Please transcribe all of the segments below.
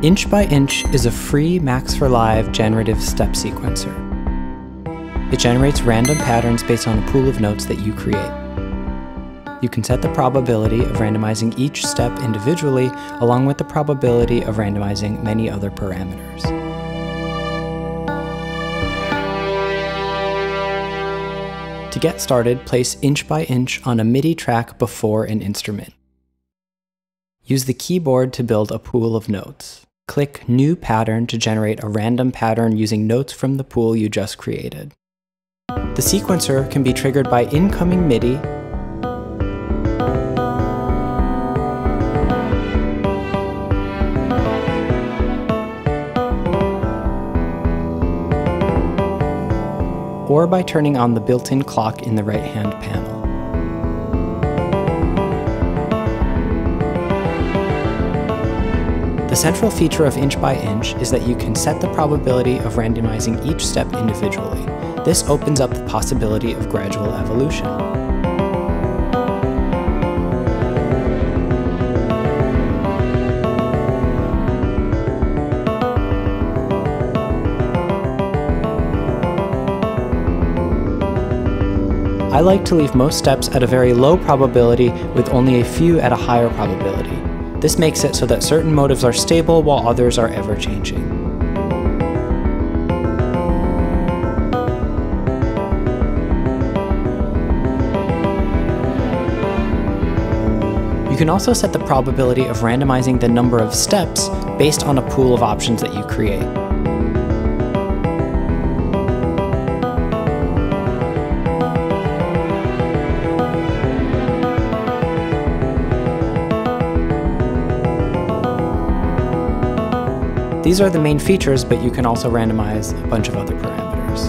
Inch by Inch is a free Max for Live generative step sequencer. It generates random patterns based on a pool of notes that you create. You can set the probability of randomizing each step individually, along with the probability of randomizing many other parameters. To get started, place inch by inch on a MIDI track before an instrument. Use the keyboard to build a pool of notes. Click New Pattern to generate a random pattern using notes from the pool you just created. The sequencer can be triggered by incoming MIDI or by turning on the built-in clock in the right-hand panel. Central feature of Inch by Inch is that you can set the probability of randomizing each step individually. This opens up the possibility of gradual evolution. I like to leave most steps at a very low probability with only a few at a higher probability. This makes it so that certain motives are stable while others are ever changing. You can also set the probability of randomizing the number of steps based on a pool of options that you create. These are the main features, but you can also randomize a bunch of other parameters.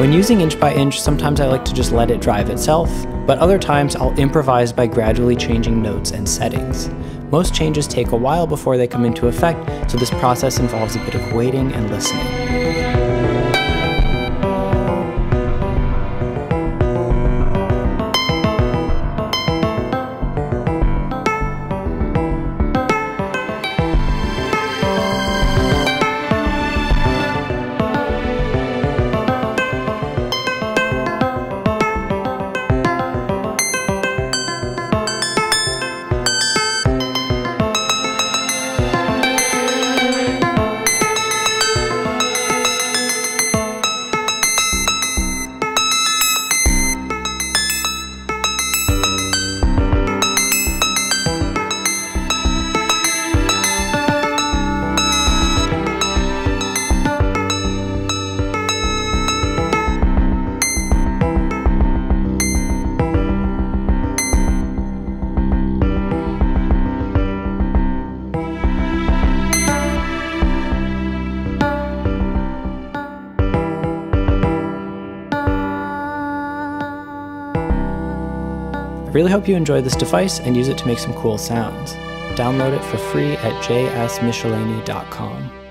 When using inch by inch, sometimes I like to just let it drive itself, but other times I'll improvise by gradually changing notes and settings. Most changes take a while before they come into effect, so this process involves a bit of waiting and listening. Really hope you enjoy this device and use it to make some cool sounds. Download it for free at jsmishalanie.com.